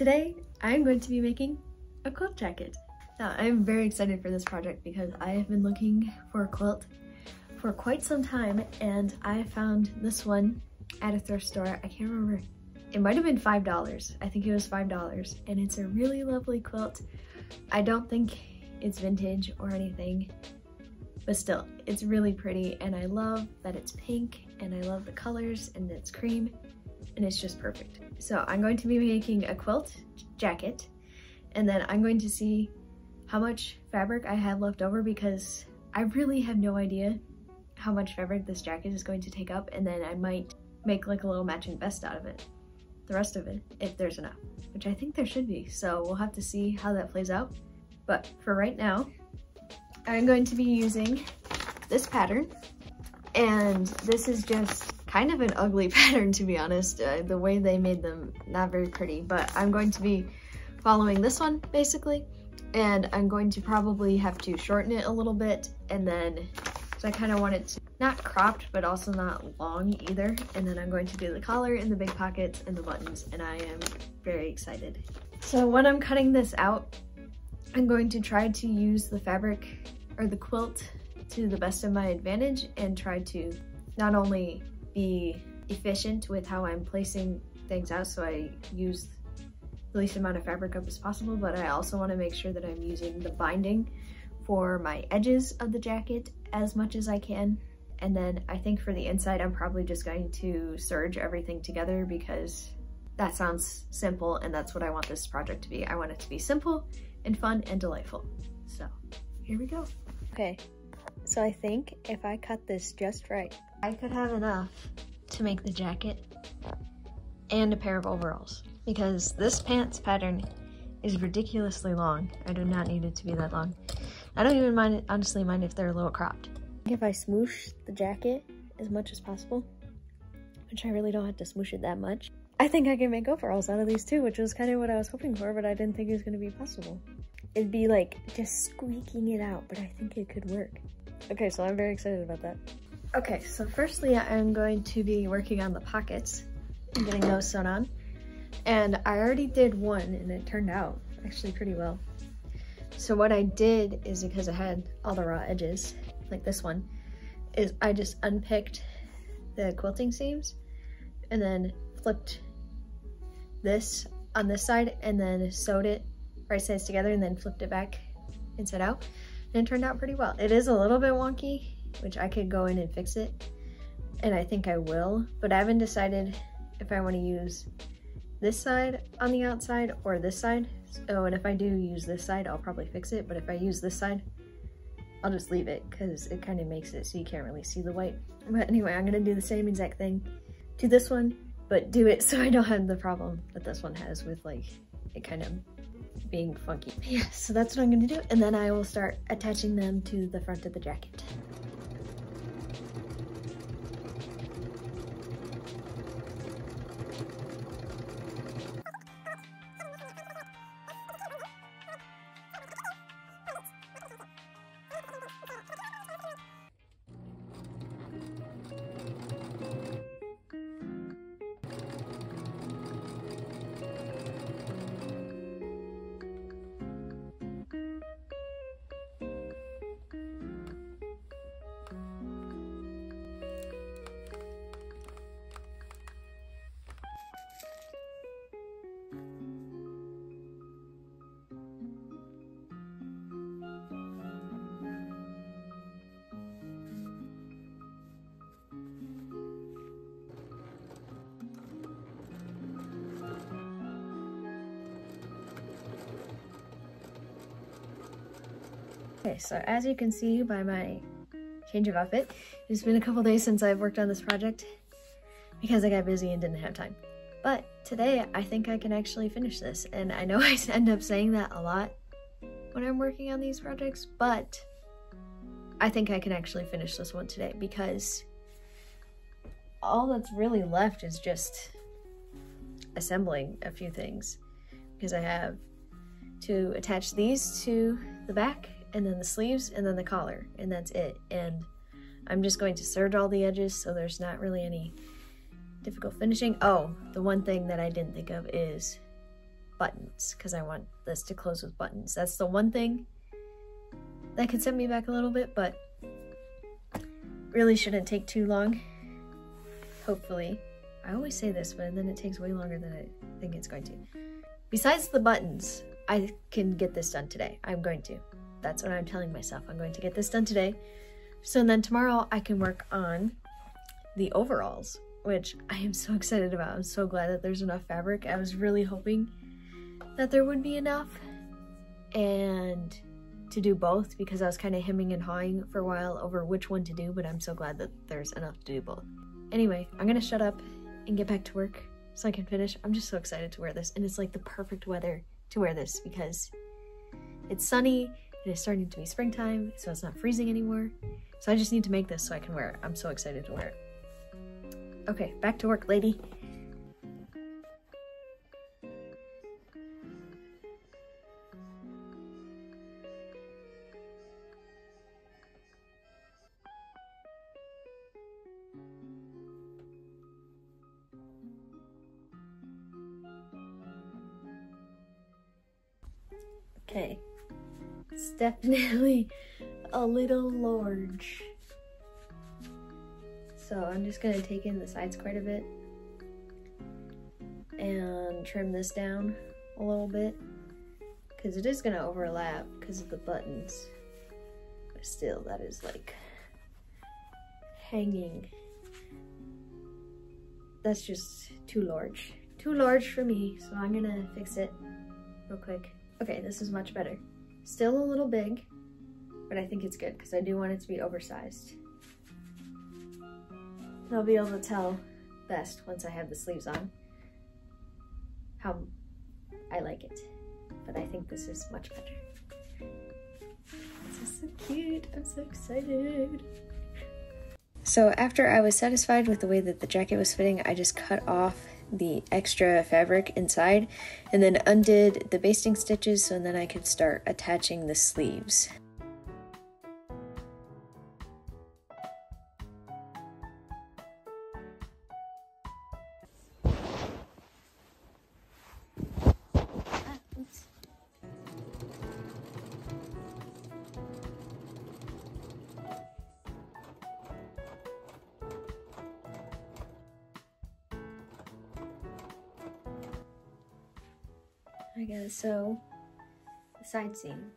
Today, I'm going to be making a quilt jacket. Now, I'm very excited for this project because I have been looking for a quilt for quite some time and I found this one at a thrift store. I can't remember. It might have been $5. I think it was $5 and it's a really lovely quilt. I don't think it's vintage or anything, but still, it's really pretty and I love that it's pink and I love the colors and it's cream and it's just perfect. So I'm going to be making a quilt jacket and then I'm going to see how much fabric I have left over because I really have no idea how much fabric this jacket is going to take up and then I might make like a little matching vest out of it. The rest of it, if there's enough, which I think there should be. So we'll have to see how that plays out. But for right now, I'm going to be using this pattern and this is just kind of an ugly pattern to be honest. Uh, the way they made them, not very pretty, but I'm going to be following this one basically and I'm going to probably have to shorten it a little bit and then so I kind of want it to, not cropped but also not long either and then I'm going to do the collar and the big pockets and the buttons and I am very excited. So when I'm cutting this out I'm going to try to use the fabric or the quilt to the best of my advantage and try to not only be efficient with how I'm placing things out so I use the least amount of fabric up as possible, but I also want to make sure that I'm using the binding for my edges of the jacket as much as I can. And then I think for the inside, I'm probably just going to serge everything together because that sounds simple and that's what I want this project to be. I want it to be simple and fun and delightful. So here we go. Okay, so I think if I cut this just right, I could have enough to make the jacket and a pair of overalls because this pants pattern is ridiculously long. I do not need it to be that long. I don't even mind, honestly mind if they're a little cropped. If I smoosh the jacket as much as possible, which I really don't have to smoosh it that much, I think I can make overalls out of these too, which was kind of what I was hoping for, but I didn't think it was going to be possible. It'd be like just squeaking it out, but I think it could work. Okay, so I'm very excited about that. Okay, so firstly I'm going to be working on the pockets and getting those sewn on. And I already did one and it turned out actually pretty well. So what I did is because I had all the raw edges, like this one, is I just unpicked the quilting seams and then flipped this on this side and then sewed it right sides together and then flipped it back inside out. And it turned out pretty well. It is a little bit wonky, which I could go in and fix it. And I think I will, but I haven't decided if I want to use this side on the outside or this side. Oh, and if I do use this side, I'll probably fix it. But if I use this side, I'll just leave it because it kind of makes it so you can't really see the white. But anyway, I'm gonna do the same exact thing to this one, but do it so I don't have the problem that this one has with like it kind of being funky. Yeah, so that's what I'm gonna do. And then I will start attaching them to the front of the jacket. Okay, so as you can see by my change of outfit, it's been a couple days since I've worked on this project because I got busy and didn't have time. But today, I think I can actually finish this, and I know I end up saying that a lot when I'm working on these projects, but I think I can actually finish this one today because all that's really left is just assembling a few things because I have to attach these to the back and then the sleeves and then the collar and that's it and I'm just going to serge all the edges so there's not really any difficult finishing oh the one thing that I didn't think of is buttons because I want this to close with buttons. That's the one thing that could set me back a little bit, but really shouldn't take too long. Hopefully. I always say this, but then it takes way longer than I think it's going to. Besides the buttons, I can get this done today. I'm going to. That's what I'm telling myself. I'm going to get this done today. So then tomorrow I can work on the overalls, which I am so excited about. I'm so glad that there's enough fabric. I was really hoping that there would be enough and to do both because I was kind of hemming and hawing for a while over which one to do, but I'm so glad that there's enough to do both. Anyway, I'm gonna shut up and get back to work so I can finish. I'm just so excited to wear this, and it's like the perfect weather to wear this because it's sunny and it's starting to be springtime, so it's not freezing anymore. So I just need to make this so I can wear it. I'm so excited to wear it. Okay, back to work, lady. Okay, it's definitely a little large. So I'm just gonna take in the sides quite a bit and trim this down a little bit because it is gonna overlap because of the buttons. But still, that is like hanging. That's just too large. Too large for me, so I'm gonna fix it real quick. Okay, this is much better. Still a little big, but I think it's good because I do want it to be oversized. I'll be able to tell best once I have the sleeves on how I like it. But I think this is much better. This is so cute. I'm so excited. So after I was satisfied with the way that the jacket was fitting, I just cut off the extra fabric inside and then undid the basting stitches so then I could start attaching the sleeves. Gotta sew the side seam.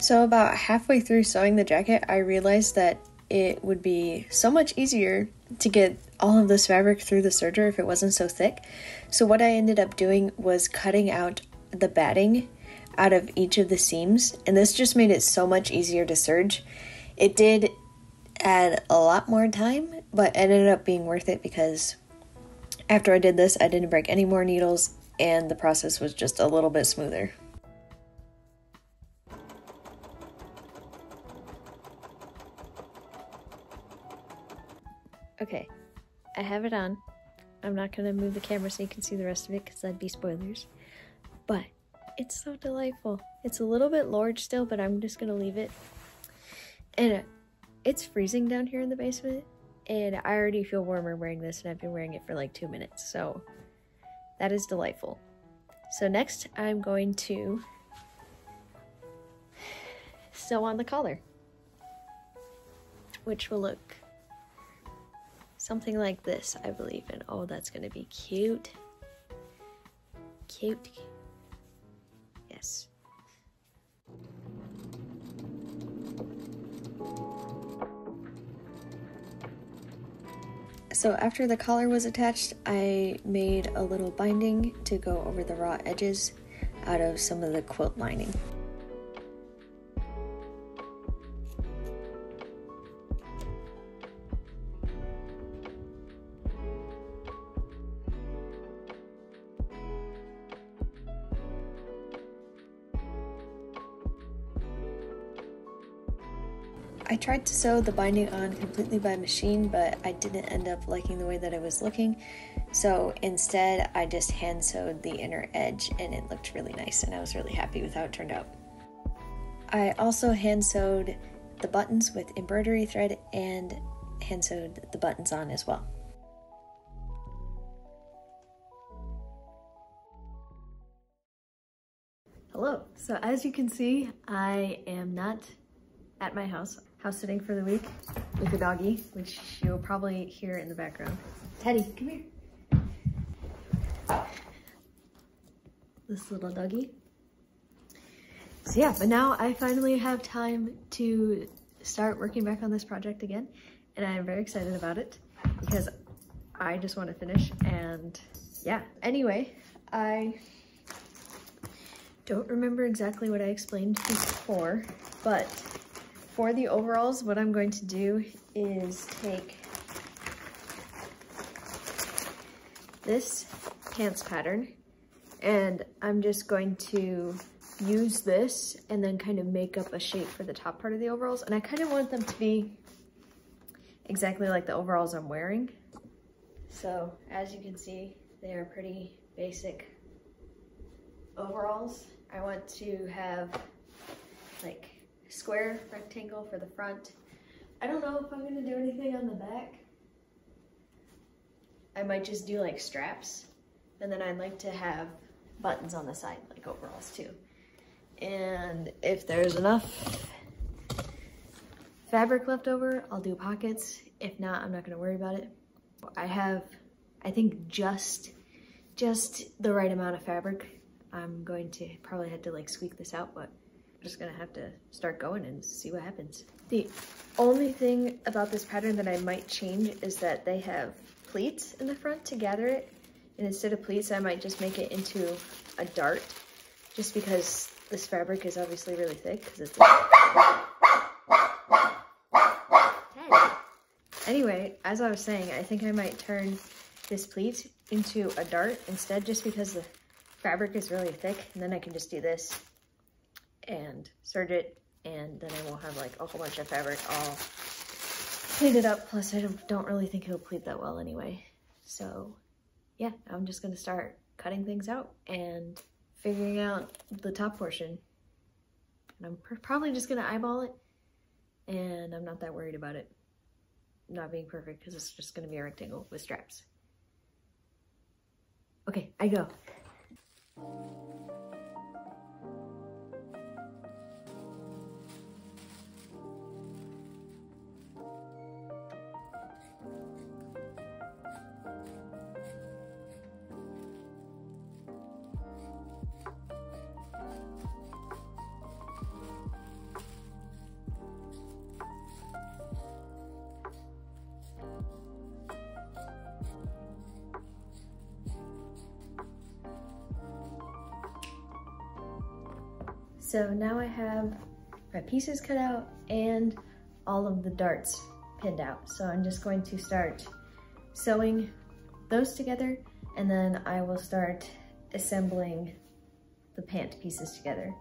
So about halfway through sewing the jacket, I realized that it would be so much easier to get all of this fabric through the serger if it wasn't so thick. So what I ended up doing was cutting out the batting out of each of the seams, and this just made it so much easier to serge. It did add a lot more time, but ended up being worth it because after I did this, I didn't break any more needles, and the process was just a little bit smoother. Okay, I have it on. I'm not gonna move the camera so you can see the rest of it because that'd be spoilers. But it's so delightful. It's a little bit large still, but I'm just gonna leave it. And uh, it's freezing down here in the basement, and I already feel warmer wearing this, and I've been wearing it for like two minutes, so that is delightful. So next, I'm going to sew on the collar, which will look something like this, I believe. And oh, that's gonna be cute. Cute. Yes. So after the collar was attached, I made a little binding to go over the raw edges out of some of the quilt lining. I tried to sew the binding on completely by machine, but I didn't end up liking the way that it was looking. So instead, I just hand sewed the inner edge and it looked really nice and I was really happy with how it turned out. I also hand sewed the buttons with embroidery thread and hand sewed the buttons on as well. Hello. So as you can see, I am not at my house. House sitting for the week with the doggy, which you'll probably hear in the background. Teddy, come here. This little doggy. So yeah, but now I finally have time to start working back on this project again. And I'm very excited about it because I just want to finish and yeah. Anyway, I don't remember exactly what I explained before, but for the overalls, what I'm going to do is take this pants pattern and I'm just going to use this and then kind of make up a shape for the top part of the overalls. And I kind of want them to be exactly like the overalls I'm wearing. So as you can see, they are pretty basic overalls. I want to have square rectangle for the front. I don't know if I'm gonna do anything on the back. I might just do like straps and then I'd like to have buttons on the side like overalls too. And if there's enough fabric left over, I'll do pockets. If not, I'm not gonna worry about it. I have, I think just, just the right amount of fabric I'm going to probably have to like squeak this out, but just gonna have to start going and see what happens. The only thing about this pattern that I might change is that they have pleats in the front to gather it. And instead of pleats, I might just make it into a dart just because this fabric is obviously really thick because it's Anyway, as I was saying, I think I might turn this pleat into a dart instead just because the fabric is really thick and then I can just do this and serge it and then I won't have like a whole bunch of fabric all pleated up. Plus I don't, don't really think it'll pleat that well anyway. So yeah, I'm just gonna start cutting things out and figuring out the top portion. And I'm probably just gonna eyeball it and I'm not that worried about it not being perfect because it's just gonna be a rectangle with straps. Okay, I go. So now I have my pieces cut out and all of the darts pinned out. So I'm just going to start sewing those together and then I will start assembling the pant pieces together.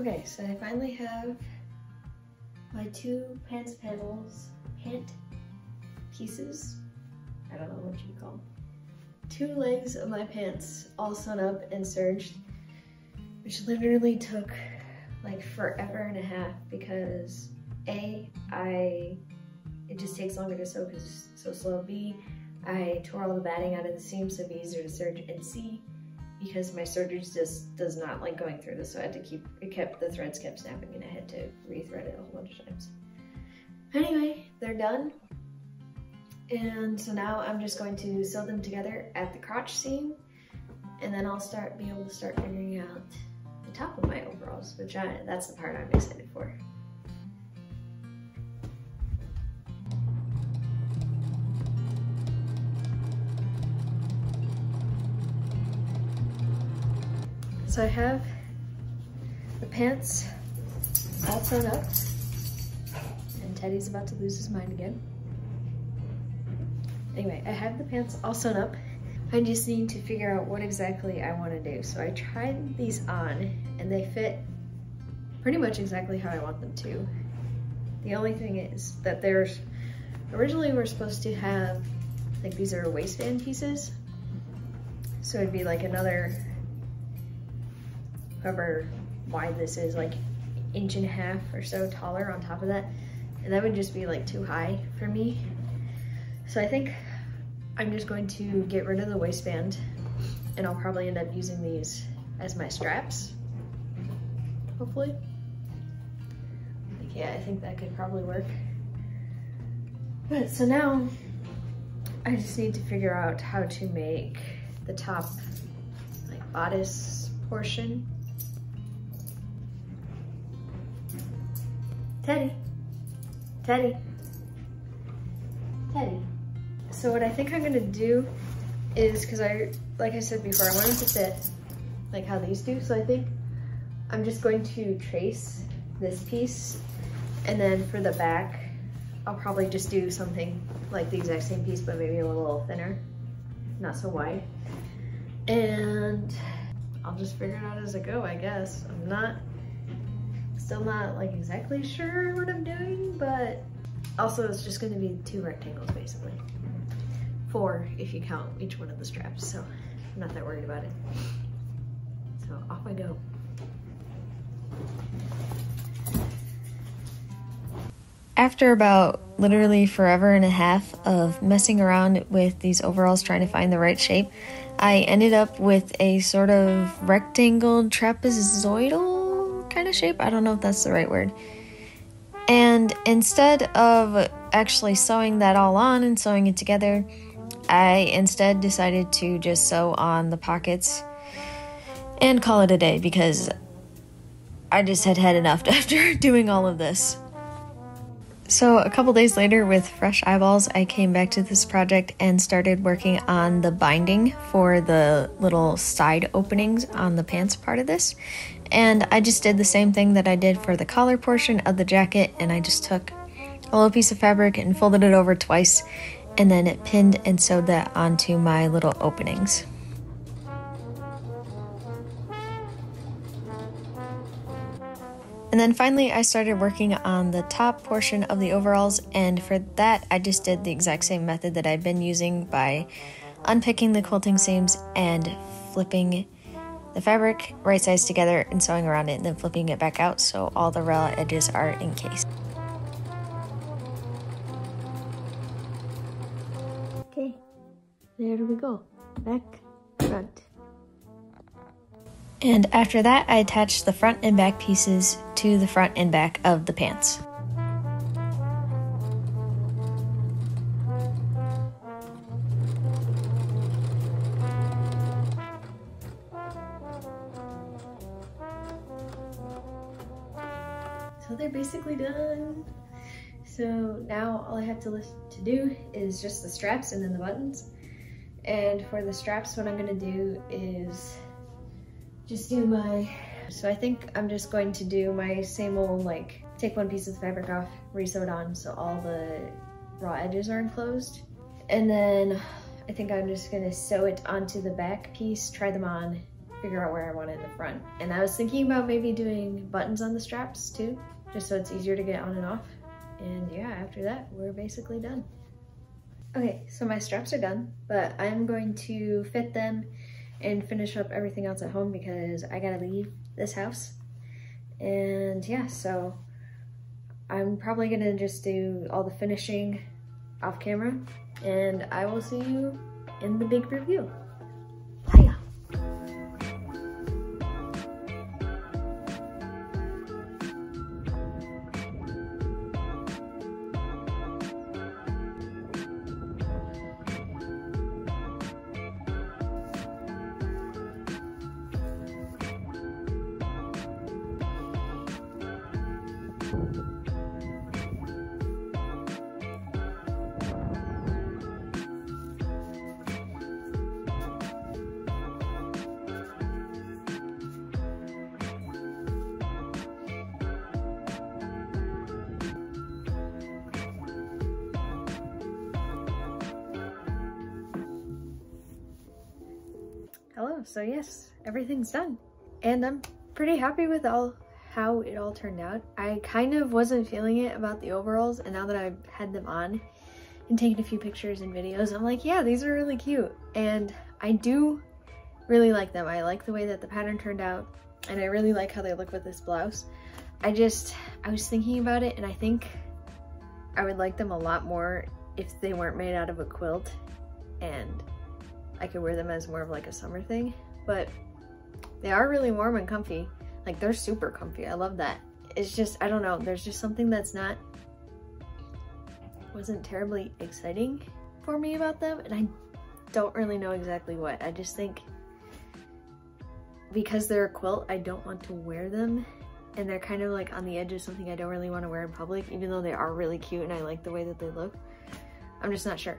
Okay, so I finally have my two pants panels, pant pieces. I don't know what you call them. Two legs of my pants all sewn up and serged, which literally took like forever and a half because A, I, it just takes longer to sew because it's so slow. B, I tore all the batting out of the seam so it'd be easier to serge. And C, because my serger just does not like going through this, so I had to keep, it kept, the threads kept snapping and I had to rethread it a whole bunch of times. Anyway, they're done. And so now I'm just going to sew them together at the crotch seam and then I'll start, be able to start figuring out the top of my overalls, which I, that's the part I'm excited for. So I have the pants all sewn up and Teddy's about to lose his mind again. Anyway, I have the pants all sewn up. I just need to figure out what exactly I want to do. So I tried these on and they fit pretty much exactly how I want them to. The only thing is that there's, originally we're supposed to have, like these are waistband pieces. So it'd be like another however wide this is, like inch and a half or so taller on top of that. And that would just be like too high for me. So I think I'm just going to get rid of the waistband and I'll probably end up using these as my straps, hopefully. Like, yeah, I think that could probably work. But so now I just need to figure out how to make the top like bodice portion Teddy. Teddy. Teddy. So what I think I'm gonna do is, cause I, like I said before, I want it to fit like how these do. So I think I'm just going to trace this piece and then for the back, I'll probably just do something like the exact same piece, but maybe a little thinner, not so wide. And I'll just figure it out as I go, I guess. I'm not Still not like exactly sure what I'm doing, but also it's just gonna be two rectangles basically. Four if you count each one of the straps, so I'm not that worried about it. So off I go. After about literally forever and a half of messing around with these overalls trying to find the right shape, I ended up with a sort of rectangle trapezoidal of shape. I don't know if that's the right word. And instead of actually sewing that all on and sewing it together, I instead decided to just sew on the pockets and call it a day because I just had had enough after doing all of this. So, a couple days later, with fresh eyeballs, I came back to this project and started working on the binding for the little side openings on the pants part of this. And I just did the same thing that I did for the collar portion of the jacket, and I just took a little piece of fabric and folded it over twice, and then it pinned and sewed that onto my little openings. And then finally, I started working on the top portion of the overalls, and for that, I just did the exact same method that I've been using by unpicking the quilting seams and flipping the fabric right sides together and sewing around it and then flipping it back out so all the raw edges are encased. Okay, there we go. Back, front. And after that, I attached the front and back pieces to the front and back of the pants. So now all I have to, to do is just the straps and then the buttons. And for the straps, what I'm gonna do is just do my, so I think I'm just going to do my same old, like, take one piece of fabric off, resew it on so all the raw edges are enclosed. And then I think I'm just gonna sew it onto the back piece, try them on, figure out where I want it in the front. And I was thinking about maybe doing buttons on the straps too, just so it's easier to get on and off. And yeah, after that, we're basically done. Okay, so my straps are done, but I'm going to fit them and finish up everything else at home because I gotta leave this house. And yeah, so I'm probably gonna just do all the finishing off camera and I will see you in the big review. Hello so yes everything's done. And i'm pretty happy with all how it all turned out. I kind of wasn't feeling it about the overalls and now that i've had them on and taken a few pictures and videos i'm like yeah these are really cute. And i do really like them. I like the way that the pattern turned out and i really like how they look with this blouse. I just i was thinking about it and i think i would like them a lot more if they weren't made out of a quilt and I could wear them as more of like a summer thing, but they are really warm and comfy. Like they're super comfy. I love that. It's just, I don't know, there's just something that's not, wasn't terribly exciting for me about them. And I don't really know exactly what. I just think because they're a quilt, I don't want to wear them. And they're kind of like on the edge of something I don't really want to wear in public, even though they are really cute and I like the way that they look. I'm just not sure.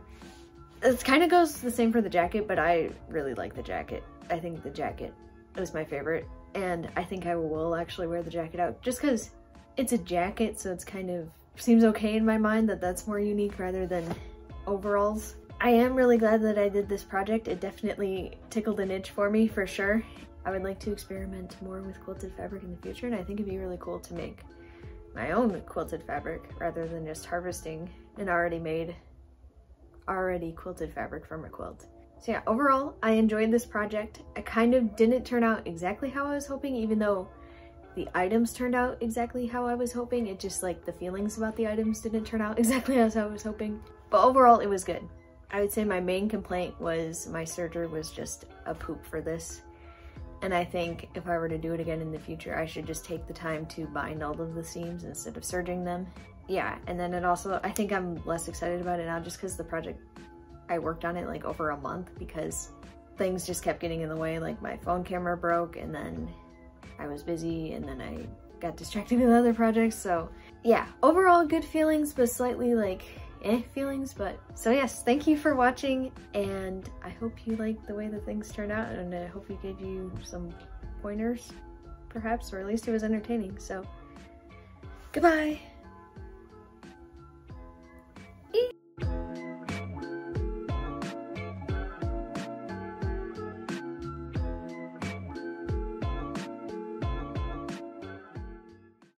It kind of goes the same for the jacket, but I really like the jacket. I think the jacket is my favorite. And I think I will actually wear the jacket out just because it's a jacket. So it's kind of seems okay in my mind that that's more unique rather than overalls. I am really glad that I did this project. It definitely tickled an itch for me for sure. I would like to experiment more with quilted fabric in the future and I think it'd be really cool to make my own quilted fabric rather than just harvesting an already made already quilted fabric from a quilt. So yeah, overall, I enjoyed this project. It kind of didn't turn out exactly how I was hoping, even though the items turned out exactly how I was hoping. It just like the feelings about the items didn't turn out exactly as I was hoping. But overall, it was good. I would say my main complaint was my serger was just a poop for this. And I think if I were to do it again in the future, I should just take the time to bind all of the seams instead of serging them yeah, and then it also, I think I'm less excited about it now just because the project, I worked on it like over a month because things just kept getting in the way. Like my phone camera broke and then I was busy and then I got distracted with other projects. So yeah, overall good feelings, but slightly like eh feelings. But so yes, thank you for watching and I hope you like the way the things turned out and I hope we gave you some pointers perhaps, or at least it was entertaining. So goodbye.